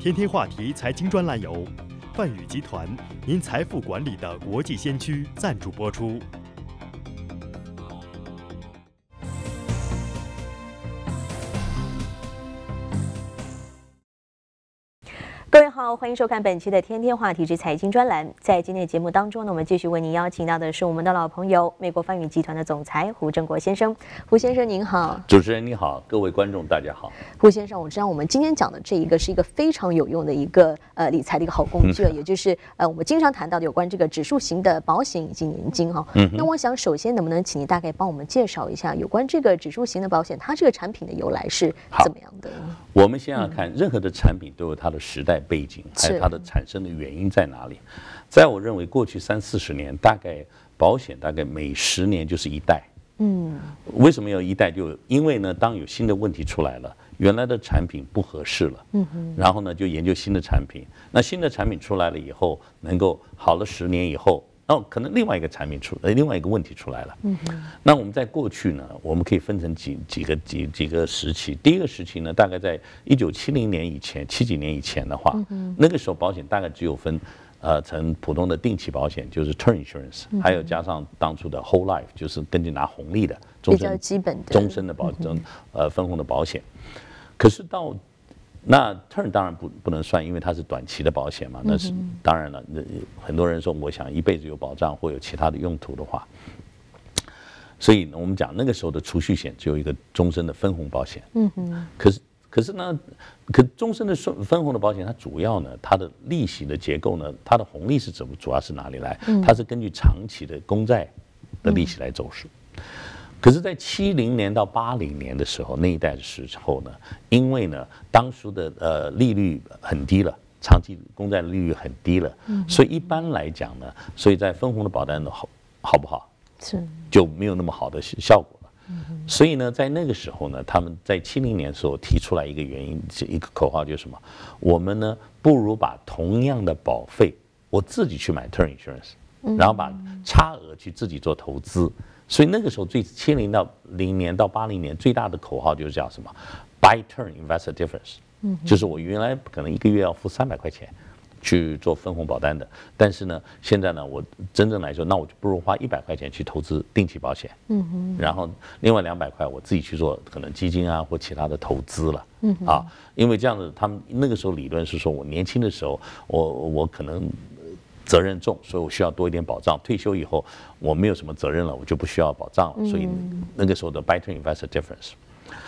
天天话题财经专栏由泛宇集团，您财富管理的国际先驱赞助播出。欢迎收看本期的《天天话题之财经专栏》。在今天的节目当中呢，我们继续为您邀请到的是我们的老朋友，美国泛宇集团的总裁胡正国先生。胡先生您好，主持人你好，各位观众大家好。胡先生，我知道我们今天讲的这一个是一个非常有用的一个呃理财的一个好工具，也就是呃我们经常谈到的有关这个指数型的保险以及年金哈。嗯。那我想首先能不能请您大概帮我们介绍一下有关这个指数型的保险，它这个产品的由来是怎么样的？我们先要看任何的产品都有它的时代背景，还有它的产生的原因在哪里。在我认为，过去三四十年，大概保险大概每十年就是一代。嗯，为什么要一代？就因为呢，当有新的问题出来了，原来的产品不合适了。嗯哼。然后呢，就研究新的产品。那新的产品出来了以后，能够好了十年以后。哦，可能另外一个产品出，呃，另外一个问题出来了。嗯那我们在过去呢，我们可以分成几几个几几个时期。第一个时期呢，大概在一九七零年以前，七几年以前的话，那个时候保险大概只有分，呃，成普通的定期保险，就是 term insurance，还有加上当初的 whole life，就是根据拿红利的，比较基本的终身的保，证，呃，分红的保险。可是到那 turn 当然不不能算，因为它是短期的保险嘛。那是当然了。那很多人说，我想一辈子有保障或有其他的用途的话，所以我们讲那个时候的储蓄险只有一个终身的分红保险。嗯哼。可是可是呢，可终身的分分红的保险，它主要呢，它的利息的结构呢，它的红利是怎么主要是哪里来？它是根据长期的公债的利息来走势。可是，在七零年到八零年的时候，那一代的时候呢，因为呢，当时的呃利率很低了，长期公债的利率很低了，所以一般来讲呢，所以在分红的保单的好好不好，是就没有那么好的效果了。所以呢，在那个时候呢，他们在七零年的时候提出来一个原因，一个口号就是什么？我们呢，不如把同样的保费，我自己去买 term insurance，然后把差额去自己做投资。所以那个时候最七零到零年到八零年最大的口号就是叫什么，buy turn invest difference，嗯，就是我原来可能一个月要付三百块钱去做分红保单的，但是呢，现在呢，我真正来说，那我就不如花一百块钱去投资定期保险，嗯哼，然后另外两百块我自己去做可能基金啊或其他的投资了，嗯啊，因为这样子他们那个时候理论是说我年轻的时候我我可能。责任重，所以我需要多一点保障。退休以后，我没有什么责任了，我就不需要保障了。所以那个时候的 buy to invest difference，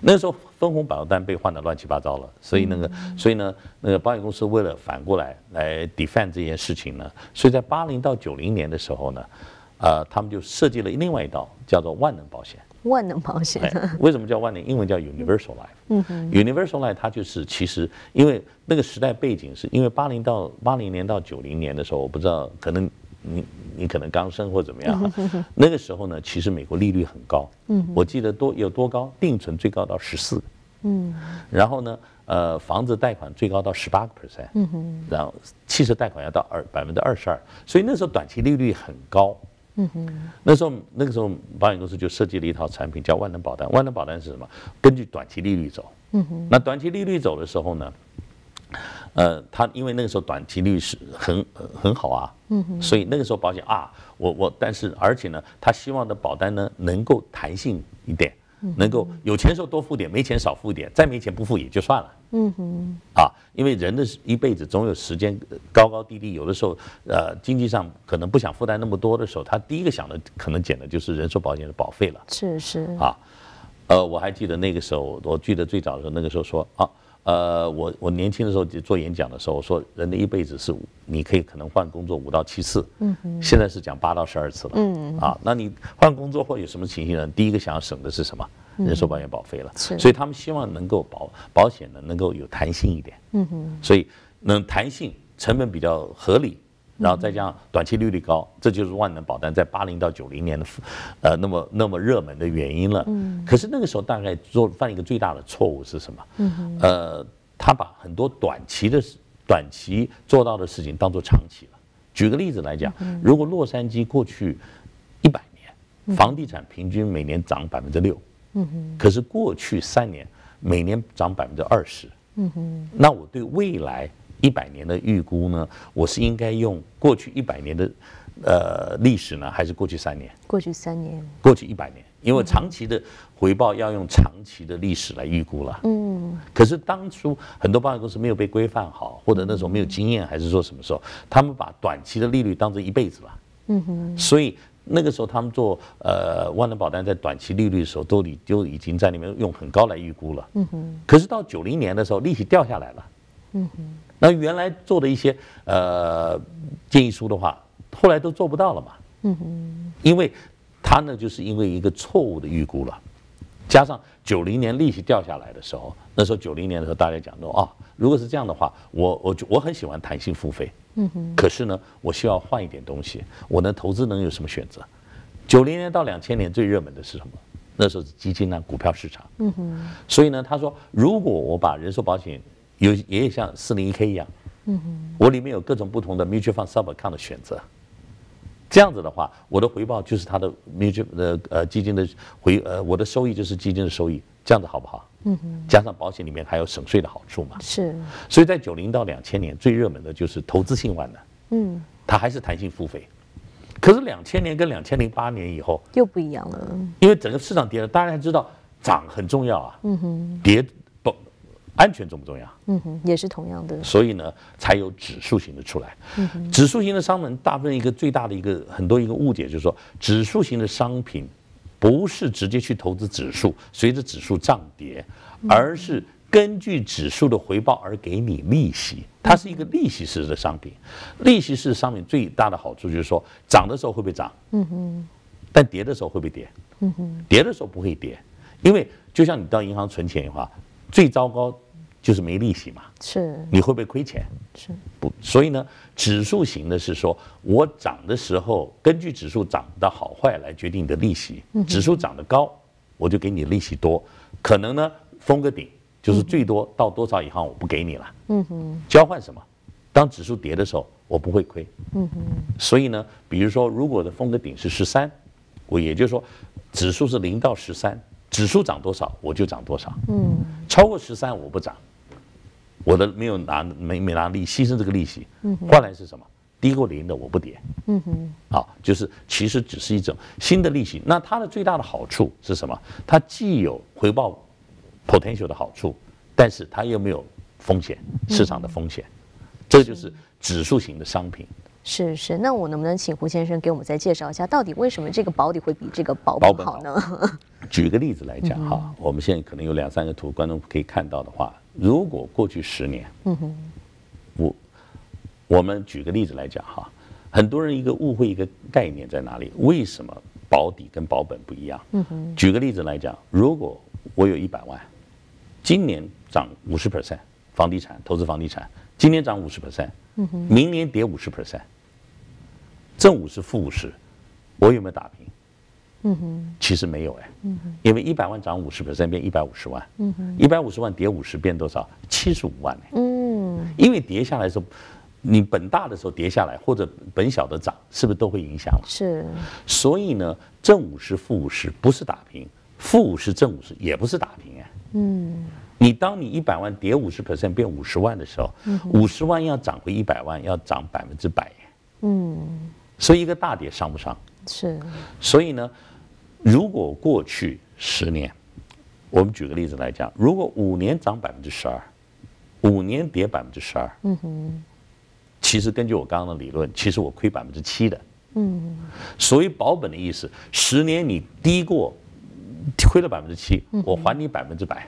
那个时候分红保单被换得乱七八糟了。所以那个，所以呢，那个保险公司为了反过来来 defend 这件事情呢，所以在八零到九零年的时候呢，呃，他们就设计了另外一道叫做万能保险。万能保险，为什么叫万能？英文叫 Universal Life。嗯 Universal Life 它就是其实因为那个时代背景是因为八零到八零年到九零年的时候，我不知道可能你你可能刚生或怎么样，那个时候呢，其实美国利率很高。嗯，我记得多有多高，定存最高到十四。嗯，然后呢，呃，房子贷款最高到十八个 percent。嗯哼，然后汽车贷款要到二百分之二十二，所以那时候短期利率很高。嗯哼，那时候那个时候保险公司就设计了一套产品叫万能保单。万能保单是什么？根据短期利率走。嗯哼，那短期利率走的时候呢，呃，它因为那个时候短期利率是很很好啊。嗯哼，所以那个时候保险啊，我我但是而且呢，他希望的保单呢能够弹性一点。能够有钱时候多付点，没钱少付点，再没钱不付也就算了。嗯哼，啊，因为人的一辈子总有时间高高低低，有的时候呃经济上可能不想负担那么多的时候，他第一个想的可能减的就是人寿保险的保费了。是是啊，呃，我还记得那个时候，我记得最早的时候，那个时候说啊。呃，我我年轻的时候做演讲的时候我说，人的一辈子是你可以可能换工作五到七次，嗯，现在是讲八到十二次了，嗯啊，那你换工作或有什么情形呢？第一个想要省的是什么？人寿保险保费了，所以他们希望能够保保险呢能够有弹性一点，嗯哼，所以能弹性，成本比较合理。然后再加上短期利率高，这就是万能保单在八零到九零年的，呃，那么那么热门的原因了。嗯。可是那个时候大概做犯一个最大的错误是什么？嗯呃，他把很多短期的短期做到的事情当做长期了。举个例子来讲，如果洛杉矶过去一百年房地产平均每年涨百分之六，嗯哼。可是过去三年每年涨百分之二十，嗯哼，那我对未来一百年的预估呢，我是应该用过去一百年的呃历史呢，还是过去三年？过去三年，过去一百年，因为长期的回报要用长期的历史来预估了。嗯，可是当初很多保险公司没有被规范好，或者那时候没有经验，还是说什么时候，他们把短期的利率当成一辈子了。嗯哼，所以。那个时候，他们做呃万能保单在短期利率的时候，都已就已经在里面用很高来预估了。嗯哼。可是到九零年的时候，利息掉下来了。嗯哼。那原来做的一些呃建议书的话，后来都做不到了嘛。嗯哼。因为他呢，就是因为一个错误的预估了，加上九零年利息掉下来的时候，那时候九零年的时候，大家讲说啊，如果是这样的话，我我我很喜欢弹性付费。嗯哼，可是呢，我需要换一点东西。我能投资能有什么选择？九零年到两千年最热门的是什么？那时候是基金呢，股票市场。嗯哼。所以呢，他说，如果我把人寿保险有也有像四零一 K 一样，嗯哼，我里面有各种不同的 mutual fund sub account 的选择，这样子的话，我的回报就是它的 mutual 呃呃基金的回呃我的收益就是基金的收益，这样子好不好？嗯哼，加上保险里面还有省税的好处嘛，是，所以在九零到两千年最热门的就是投资性万能，嗯，它还是弹性付费，可是两千年跟两千零八年以后又不一样了，因为整个市场跌了，大家知道涨很重要啊，嗯哼，跌不安全重不重要？嗯哼，也是同样的，所以呢才有指数型的出来，嗯哼，指数型的商品大部分一个最大的一个很多一个误解就是说指数型的商品。不是直接去投资指数，随着指数涨跌，而是根据指数的回报而给你利息。它是一个利息式的商品，利息式商品最大的好处就是说，涨的时候会不会涨？嗯哼。但跌的时候会不会跌？嗯哼。跌的时候不会跌，因为就像你到银行存钱的话，最糟糕。就是没利息嘛，是你会不会亏钱？是不？所以呢，指数型的是说我涨的时候，根据指数涨的好坏来决定你的利息。指数涨得高，我就给你利息多，可能呢封个顶，就是最多到多少以后我不给你了。嗯哼。交换什么？当指数跌的时候，我不会亏。嗯哼。所以呢，比如说，如果的封个顶是十三，我也就是说，指数是零到十三，指数涨多少我就涨多少。嗯。超过十三我不涨。我的没有拿没没拿利，牺牲这个利息，换来是什么？低过零的我不跌。嗯哼，好，就是其实只是一种新的利息。那它的最大的好处是什么？它既有回报 potential 的好处，但是它又没有风险，市场的风险。这就是指数型的商品。是是，那我能不能请胡先生给我们再介绍一下，到底为什么这个保底会比这个保本好呢？举个例子来讲哈，我们现在可能有两三个图，观众可以看到的话。如果过去十年，嗯，我我们举个例子来讲哈，很多人一个误会一个概念在哪里？为什么保底跟保本不一样？嗯，举个例子来讲，如果我有一百万，今年涨五十 percent，房地产投资房地产，今年涨五十 percent，明年跌五十 percent，正五十负五十，我有没有打平？嗯哼，其实没有哎，嗯哼，因为一百万涨五十 percent 变一百五十万，嗯哼，一百五十万跌五十变多少？七十五万哎，嗯，因为跌下来的时候，你本大的时候跌下来，或者本小的涨，是不是都会影响了？是，所以呢，正五十负五十不是打平，负五十正五十也不是打平哎，嗯，你当你一百万跌五十 percent 变五十万的时候，五十万要涨回一百万要涨百分之百，嗯，所以一个大跌伤不伤？是，所以呢。如果过去十年，我们举个例子来讲，如果五年涨百分之十二，五年跌百分之十二，嗯哼，其实根据我刚刚的理论，其实我亏百分之七的，嗯，所以保本的意思，十年你低过，亏了百分之七，我还你百分之百，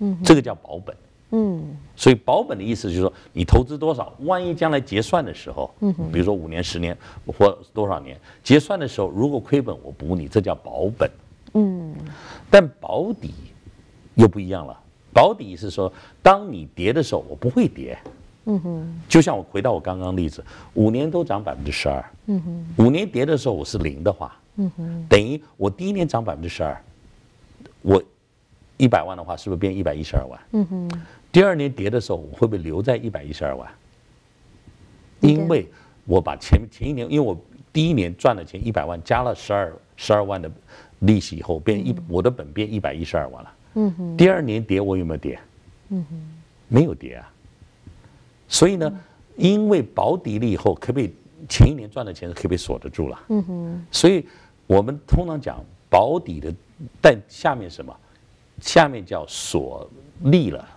嗯，这个叫保本。嗯，所以保本的意思就是说，你投资多少，万一将来结算的时候，嗯比如说五年、十年或多少年结算的时候，如果亏本，我补你，这叫保本。嗯，但保底又不一样了，保底是说，当你跌的时候，我不会跌。嗯哼，就像我回到我刚刚例子，五年都涨百分之十二，嗯哼，五年跌的时候我是零的话，嗯哼，等于我第一年涨百分之十二，我一百万的话，是不是变一百一十二万？嗯哼。第二年跌的时候，我会不会留在一百一十二万？因为我把前前一年，因为我第一年赚的钱一百万，加了十二十二万的利息以后，变一我的本变一百一十二万了。嗯哼。第二年跌，我有没有跌？嗯哼。没有跌啊。所以呢，因为保底了以后，可不可以前一年赚的钱可不可以锁得住了？嗯哼。所以我们通常讲保底的，但下面什么？下面叫锁利了，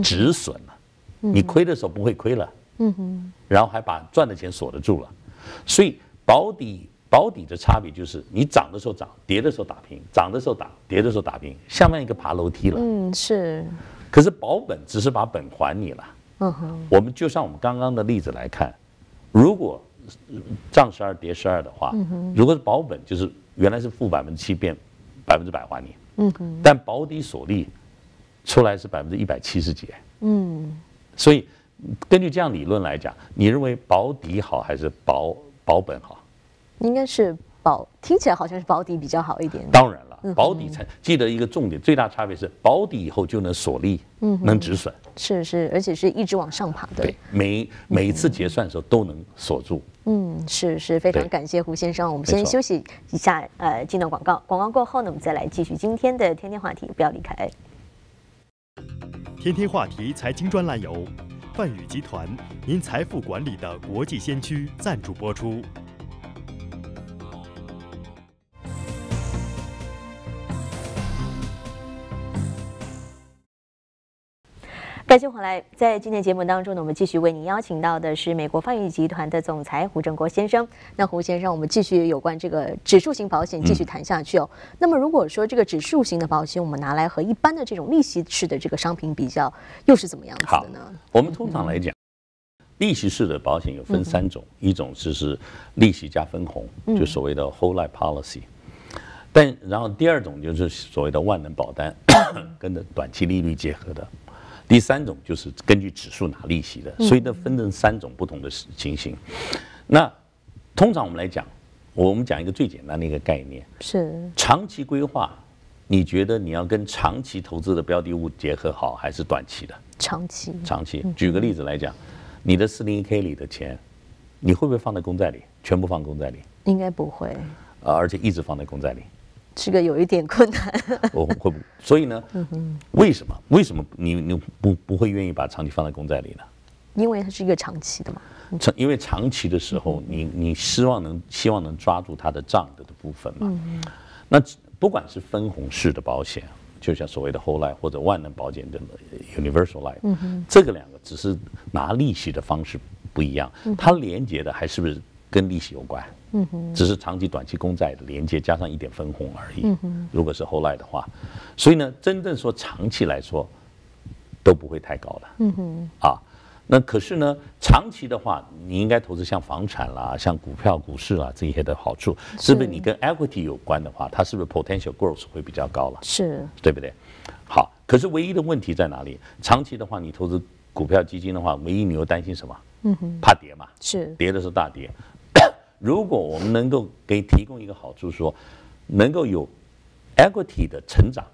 止损了。你亏的时候不会亏了。嗯哼。然后还把赚的钱锁得住了，所以保底保底的差别就是你涨的时候涨，跌的时候打平，涨的时候打，跌的时候打平，像那一个爬楼梯了。嗯，是。可是保本只是把本还你了。我们就像我们刚刚的例子来看，如果涨十二跌十二的话，如果是保本，就是原来是负百分之七变百分之百还你。嗯哼。但保底锁利出来是百分之一百七十几。嗯。所以根据这样理论来讲，你认为保底好还是保保本好？应该是保，听起来好像是保底比较好一点。当然了。保底才记得一个重点，最大差别是保底以后就能锁利，嗯，能止损，是是，而且是一直往上爬的。对，每每一次结算的时候都能锁住。嗯，是是，非常感谢胡先生。我们先休息一下，呃，进到广告，广告过后呢，我们再来继续今天的天天话题，不要离开。天天话题财经专栏由泛宇集团，您财富管理的国际先驱赞助播出。感谢回来，在今天节目当中呢，我们继续为您邀请到的是美国泛宇集团的总裁胡正国先生。那胡先生，我们继续有关这个指数型保险继续谈下去哦。那么如果说这个指数型的保险，我们拿来和一般的这种利息式的这个商品比较，又是怎么样子的呢？我们通常来讲，利息式的保险有分三种，一种就是利息加分红，就所谓的 whole life policy。但然后第二种就是所谓的万能保单，跟着短期利率结合的。第三种就是根据指数拿利息的，所以呢分成三种不同的情形。那通常我们来讲，我们讲一个最简单的一个概念是长期规划。你觉得你要跟长期投资的标的物结合好，还是短期的？长期。长期。举个例子来讲，你的四零一 k 里的钱，你会不会放在公债里？全部放公债里？应该不会。啊，而且一直放在公债里。这个有一点困难，我会不，所以呢，为什么为什么你你不不会愿意把长期放在公债里呢？因为它是一个长期的嘛。长因为长期的时候，你你希望能希望能抓住它的账的的部分嘛。那不管是分红式的保险，就像所谓的 whole life 或者万能保险的 universal life，这个两个只是拿利息的方式不一样，它连接的还是不是跟利息有关？嗯哼，只是长期、短期公债的连接加上一点分红而已。嗯哼，如果是后来的话，所以呢，真正说长期来说都不会太高了。嗯哼，啊，那可是呢，长期的话，你应该投资像房产啦、像股票、股市啦这些的好处，是不是？你跟 equity 有关的话，它是不是 potential growth 会比较高了？是，对不对？好，可是唯一的问题在哪里？长期的话，你投资股票基金的话，唯一你又担心什么？嗯哼，怕跌嘛？是，跌的是大跌。如果我们能够给提供一个好处，说能够有 equity 的成长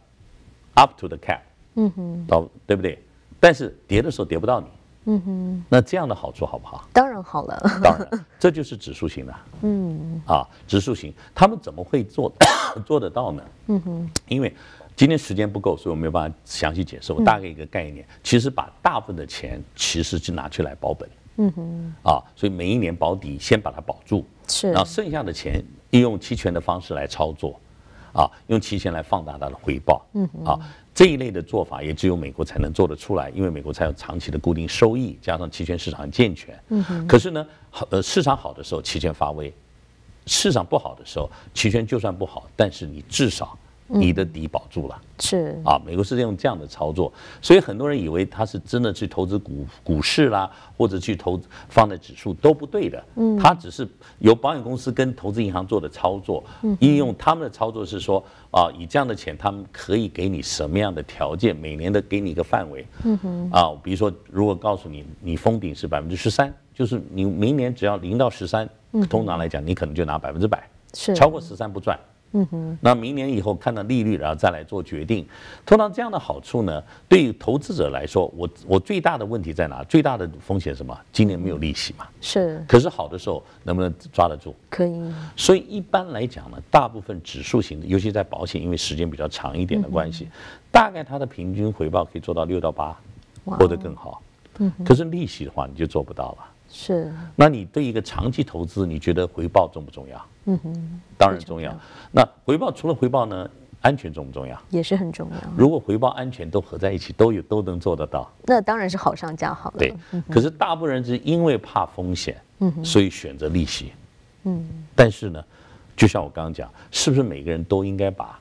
，up to the cap，嗯哼，到对不对？但是跌的时候跌不到你，嗯哼，那这样的好处好不好？当然好了，当然，这就是指数型的，嗯，啊，指数型，他们怎么会做 做得到呢？嗯哼，因为今天时间不够，所以我没有办法详细解释，我大概一个概念，其实把大部分的钱其实是拿去来保本，嗯哼，啊，所以每一年保底先把它保住。是，然后剩下的钱利用期权的方式来操作，啊，用期权来放大它的回报，嗯，啊，这一类的做法也只有美国才能做得出来，因为美国才有长期的固定收益，加上期权市场健全。可是呢，好，呃，市场好的时候期权发威，市场不好的时候期权就算不好，但是你至少。你的底保住了，是。啊，美国是用这样的操作，所以很多人以为他是真的去投资股股市啦，或者去投放在指数都不对的，嗯，他只是由保险公司跟投资银行做的操作，嗯。应用他们的操作是说啊，以这样的钱，他们可以给你什么样的条件，每年的给你一个范围，嗯哼，啊，比如说如果告诉你你封顶是百分之十三，就是你明年只要零到十三，通常来讲你可能就拿百分之百，是。超过十三不赚。嗯哼，那明年以后看到利率，然后再来做决定。通常这样的好处呢，对于投资者来说，我我最大的问题在哪？最大的风险什么？今年没有利息嘛。是。可是好的时候能不能抓得住？可以。所以一般来讲呢，大部分指数型的，尤其在保险，因为时间比较长一点的关系，大概它的平均回报可以做到六到八。或者更好。嗯，可是利息的话，你就做不到了。是。那你对一个长期投资，你觉得回报重不重要？嗯哼，当然重要。那回报除了回报呢，安全重不重要？也是很重要。如果回报、安全都合在一起，都有都能做得到，那当然是好上加好了。对。可是大部分人是因为怕风险，嗯所以选择利息。嗯。但是呢，就像我刚刚讲，是不是每个人都应该把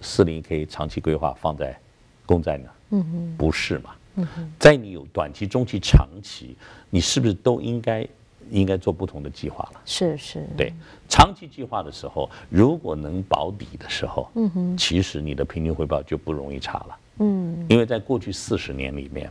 四零 K 长期规划放在公债呢？嗯哼，不是嘛？嗯，在你有短期、中期、长期，你是不是都应该应该做不同的计划了？是是，对，长期计划的时候，如果能保底的时候，嗯哼，其实你的平均回报就不容易差了。嗯，因为在过去四十年里面，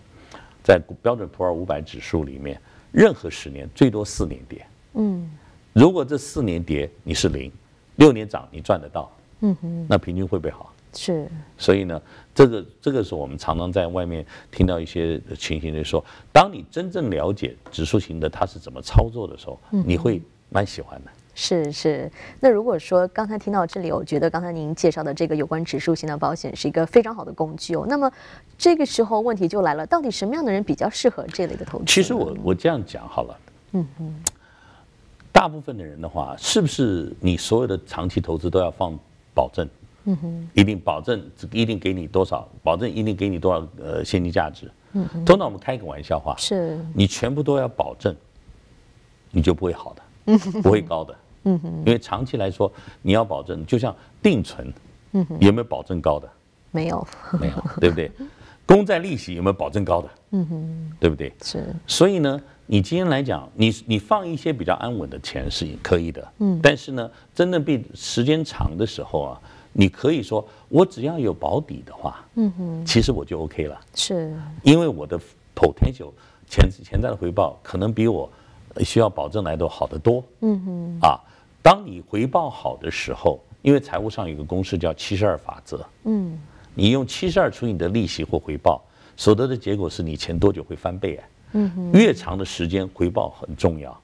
在标准普尔五百指数里面，任何十年最多四年跌。嗯，如果这四年跌你是零，六年涨你赚得到。嗯哼，那平均会不会好？是，所以呢，这个这个是我们常常在外面听到一些情形，就是说，当你真正了解指数型的它是怎么操作的时候，你会蛮喜欢的。是是，那如果说刚才听到这里，我觉得刚才您介绍的这个有关指数型的保险是一个非常好的工具哦。那么这个时候问题就来了，到底什么样的人比较适合这类的投资？其实我我这样讲好了，嗯嗯，大部分的人的话，是不是你所有的长期投资都要放保证？嗯哼，一定保证，一定给你多少？保证一定给你多少？呃，现金价值。嗯哼，通常我们开个玩笑话，是，你全部都要保证，你就不会好的，不会高的。嗯哼，因为长期来说，你要保证，就像定存，嗯哼，有没有保证高的？没有，没有，对不对？公债利息有没有保证高的？嗯哼，对不对？是。所以呢，你今天来讲，你你放一些比较安稳的钱是可以的。嗯，但是呢，真的被时间长的时候啊。你可以说，我只要有保底的话，嗯哼，其实我就 OK 了。是，因为我的 potential 潜潜在的回报可能比我需要保证来的好得多。嗯哼，啊，当你回报好的时候，因为财务上有个公式叫七十二法则。嗯，你用七十二除以你的利息或回报，所得的结果是你钱多久会翻倍啊？嗯哼，越长的时间回报很重要，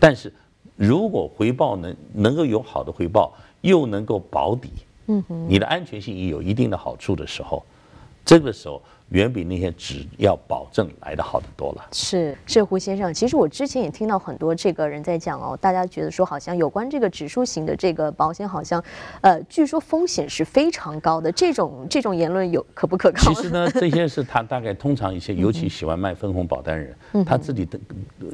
但是如果回报能能够有好的回报，又能够保底。嗯哼，你的安全性也有一定的好处的时候，这个时候。远比那些只要保证来的好得多了。是是，胡先生，其实我之前也听到很多这个人在讲哦，大家觉得说好像有关这个指数型的这个保险，好像呃，据说风险是非常高的。这种这种言论有可不可靠？其实呢，这些是他大概通常一些尤其喜欢卖分红保单人，他自己的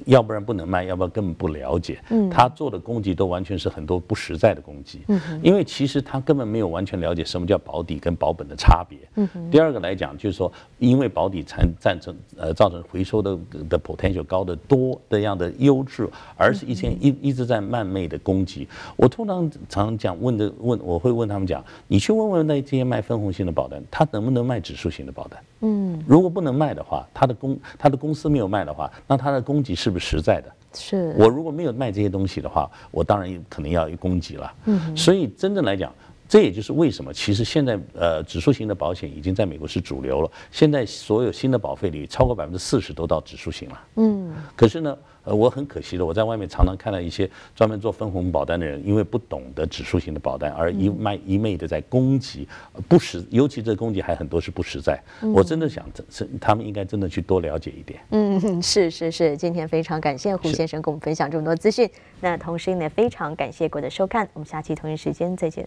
要不然不能卖，要不然根本不了解。嗯，他做的攻击都完全是很多不实在的攻击。嗯，因为其实他根本没有完全了解什么叫保底跟保本的差别。嗯，第二个来讲就是说。因为保底才造成呃造成回收的的 potential 高得多的样的优质，而是一些一一直在慢昧的攻击。我通常常常讲问的问，我会问他们讲，你去问问那这些卖分红型的保单，他能不能卖指数型的保单？嗯，如果不能卖的话，他的公他的公司没有卖的话，那他的攻击是不是实在的？是我如果没有卖这些东西的话，我当然可能要攻击了。嗯，所以真正来讲。这也就是为什么，其实现在呃，指数型的保险已经在美国是主流了。现在所有新的保费里，超过百分之四十都到指数型了。嗯。可是呢，呃，我很可惜的，我在外面常常看到一些专门做分红保单的人，因为不懂得指数型的保单，而一卖一昧的在攻击，不实，尤其这攻击还很多是不实在。我真的想，是他们应该真的去多了解一点。嗯，是是是，今天非常感谢胡先生跟我们分享这么多资讯。那同时呢，非常感谢各位的收看，我们下期同一时间再见。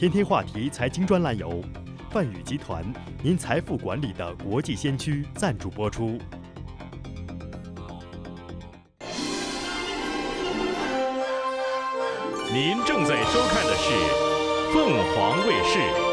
天天话题财经专栏由泛宇集团，您财富管理的国际先驱赞助播出。您正在收看的是凤凰卫视。